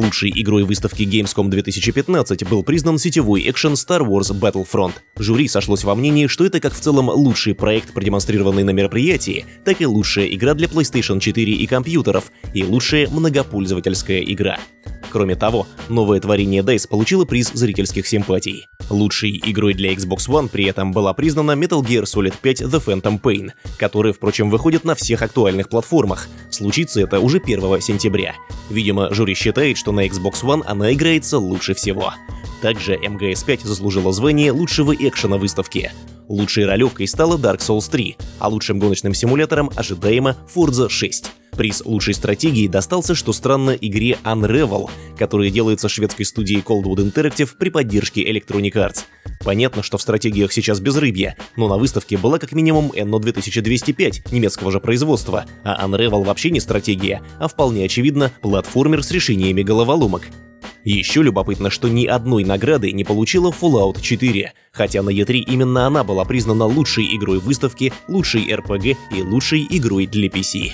Лучшей игрой выставки Gamescom 2015 был признан сетевой экшен Star Wars Battlefront. Жюри сошлось во мнении, что это как в целом лучший проект, продемонстрированный на мероприятии, так и лучшая игра для PlayStation 4 и компьютеров, и лучшая многопользовательская игра. Кроме того, новое творение DICE получило приз зрительских симпатий. Лучшей игрой для Xbox One при этом была признана Metal Gear Solid 5 The Phantom Pain, которая, впрочем, выходит на всех актуальных платформах. Случится это уже 1 сентября. Видимо, жюри считает, что на Xbox One она играется лучше всего. Также MGS5 заслужила звание лучшего экшена выставки. Лучшей ролевкой стала Dark Souls 3, а лучшим гоночным симулятором ожидаемо Forza 6. Приз лучшей стратегии достался, что странно, игре Unravel, которая делается шведской студией Coldwood Interactive при поддержке Electronic Arts. Понятно, что в стратегиях сейчас безрыбье, но на выставке была как минимум Enno 2205 немецкого же производства, а Unravel вообще не стратегия, а вполне очевидно платформер с решениями головоломок. Еще любопытно, что ни одной награды не получила Fallout 4, хотя на E3 именно она была признана лучшей игрой выставки, лучшей RPG и лучшей игрой для PC.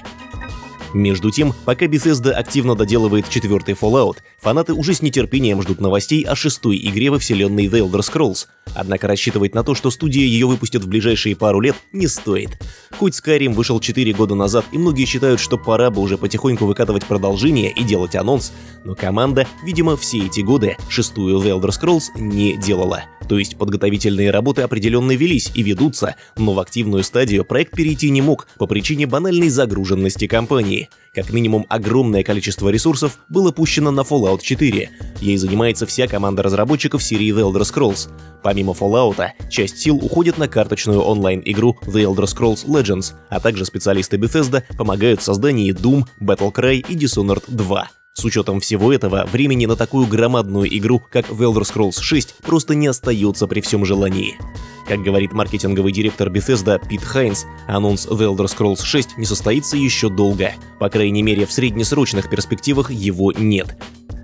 Между тем, пока Bethesda активно доделывает четвертый Fallout, фанаты уже с нетерпением ждут новостей о шестой игре во вселенной The Elder Scrolls. Однако рассчитывать на то, что студия ее выпустит в ближайшие пару лет, не стоит. Хоть Skyrim вышел 4 года назад, и многие считают, что пора бы уже потихоньку выкатывать продолжение и делать анонс, но команда, видимо, все эти годы шестую The Elder Scrolls не делала. То есть подготовительные работы определенно велись и ведутся, но в активную стадию проект перейти не мог по причине банальной загруженности компании. Как минимум огромное количество ресурсов было пущено на Fallout 4. Ей занимается вся команда разработчиков серии The Elder Scrolls. Помимо Fallout, часть сил уходит на карточную онлайн-игру The Elder Scrolls Legends, а также специалисты Bethesda помогают в создании Doom, Battlecry и Dishonored 2. С учетом всего этого, времени на такую громадную игру, как The Elder Scrolls 6, просто не остается при всем желании. Как говорит маркетинговый директор Bethesda Пит Хайнс, анонс The Elder Scrolls 6 не состоится еще долго. По крайней мере, в среднесрочных перспективах его нет.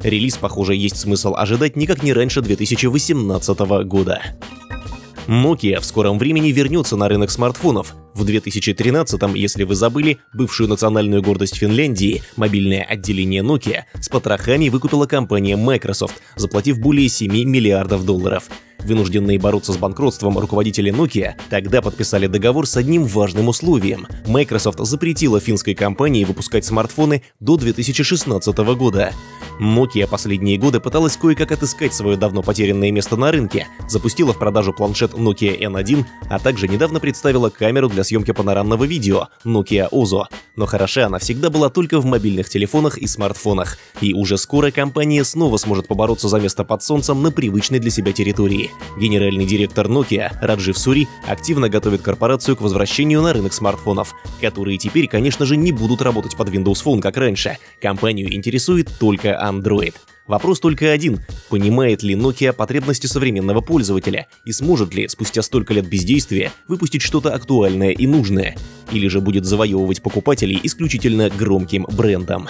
Релиз, похоже, есть смысл ожидать никак не раньше 2018 года. Nokia в скором времени вернется на рынок смартфонов. В 2013-м, если вы забыли, бывшую национальную гордость Финляндии, мобильное отделение Nokia, с потрохами выкупила компания Microsoft, заплатив более 7 миллиардов долларов. Вынужденные бороться с банкротством руководители Nokia тогда подписали договор с одним важным условием. Microsoft запретила финской компании выпускать смартфоны до 2016 года. Nokia последние годы пыталась кое-как отыскать свое давно потерянное место на рынке, запустила в продажу планшет Nokia N1, а также недавно представила камеру для съемки панорамного видео Nokia Ozo. Но хороша она всегда была только в мобильных телефонах и смартфонах, и уже скоро компания снова сможет побороться за место под солнцем на привычной для себя территории. Генеральный директор Nokia Раджив Сури активно готовит корпорацию к возвращению на рынок смартфонов, которые теперь, конечно же, не будут работать под Windows Phone, как раньше. Компанию интересует только Android. Вопрос только один – понимает ли Nokia потребности современного пользователя и сможет ли спустя столько лет бездействия выпустить что-то актуальное и нужное, или же будет завоевывать покупателей исключительно громким брендом.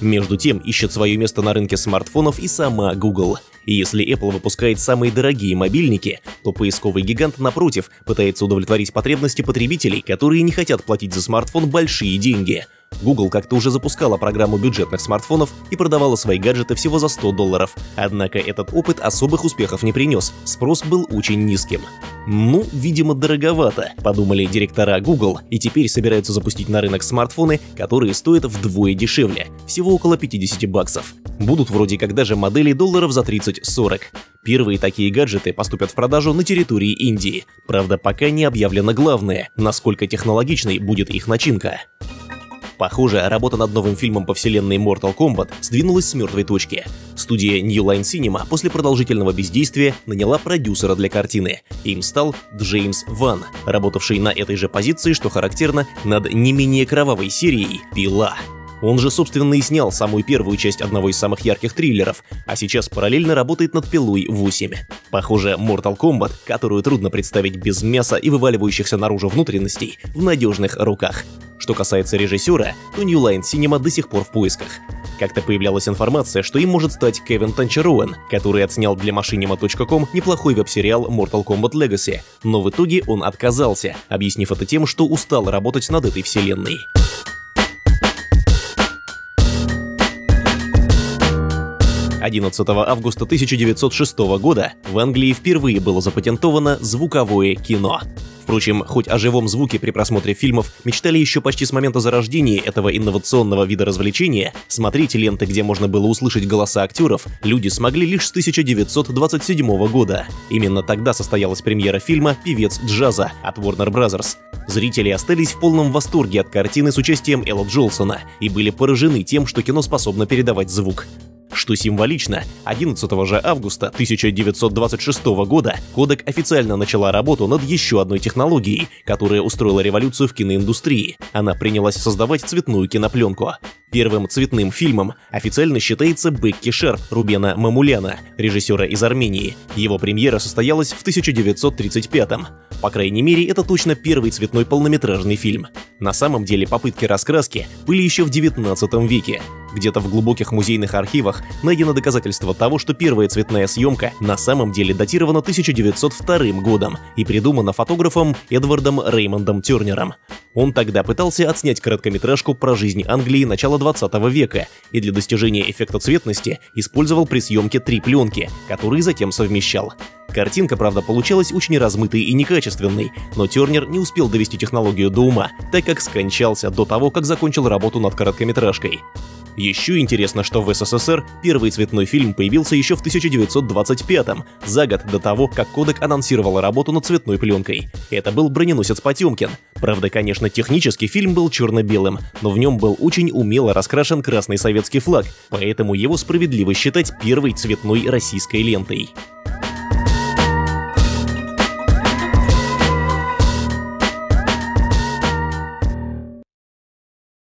Между тем, ищет свое место на рынке смартфонов и сама Google. И если Apple выпускает самые дорогие мобильники, то поисковый гигант, напротив, пытается удовлетворить потребности потребителей, которые не хотят платить за смартфон большие деньги – Google как-то уже запускала программу бюджетных смартфонов и продавала свои гаджеты всего за 100 долларов. Однако этот опыт особых успехов не принес, спрос был очень низким. Ну, видимо, дороговато, подумали директора Google, и теперь собираются запустить на рынок смартфоны, которые стоят вдвое дешевле, всего около 50 баксов. Будут вроде как даже модели долларов за 30-40. Первые такие гаджеты поступят в продажу на территории Индии. Правда, пока не объявлено главное, насколько технологичной будет их начинка. Похоже, работа над новым фильмом по вселенной Mortal Kombat сдвинулась с мертвой точки. Студия New Line Cinema после продолжительного бездействия наняла продюсера для картины. Им стал Джеймс Ван, работавший на этой же позиции, что характерно, над не менее кровавой серией «Пила». Он же, собственно, и снял самую первую часть одного из самых ярких триллеров, а сейчас параллельно работает над «Пилой 8». Похоже, Mortal Kombat, которую трудно представить без мяса и вываливающихся наружу внутренностей, в надежных руках. Что касается режиссера, то New Line Cinema до сих пор в поисках. Как-то появлялась информация, что им может стать Кевин Танчеруэн, который отснял для Machinima.com неплохой веб-сериал Mortal Kombat Legacy, но в итоге он отказался, объяснив это тем, что устал работать над этой вселенной. 11 августа 1906 года в Англии впервые было запатентовано звуковое кино. Впрочем, хоть о живом звуке при просмотре фильмов мечтали еще почти с момента зарождения этого инновационного вида развлечения, смотреть ленты, где можно было услышать голоса актеров, люди смогли лишь с 1927 года. Именно тогда состоялась премьера фильма «Певец джаза» от Warner Bros. Зрители остались в полном восторге от картины с участием Элла Джолсона и были поражены тем, что кино способно передавать звук. Что символично, 11 же августа 1926 года Kodak официально начала работу над еще одной технологией, которая устроила революцию в киноиндустрии. Она принялась создавать цветную кинопленку. Первым цветным фильмом официально считается Бекки Шерп Рубена Мамуляна, режиссера из Армении. Его премьера состоялась в 1935 -м. По крайней мере, это точно первый цветной полнометражный фильм. На самом деле попытки раскраски были еще в 19 веке. Где-то в глубоких музейных архивах найдено доказательство того, что первая цветная съемка на самом деле датирована 1902 годом и придумана фотографом Эдвардом Реймондом Тернером. Он тогда пытался отснять короткометражку про жизнь Англии начала 20 века и для достижения эффекта цветности использовал при съемке три пленки, которые затем совмещал. Картинка, правда, получалась очень размытой и некачественной, но Тернер не успел довести технологию до ума, так как скончался до того, как закончил работу над короткометражкой. Еще интересно, что в СССР первый цветной фильм появился еще в 1925-м, за год до того, как Кодек анонсировал работу над цветной пленкой. Это был «Броненосец Потемкин». Правда, конечно, технически фильм был черно-белым, но в нем был очень умело раскрашен красный советский флаг, поэтому его справедливо считать первой цветной российской лентой.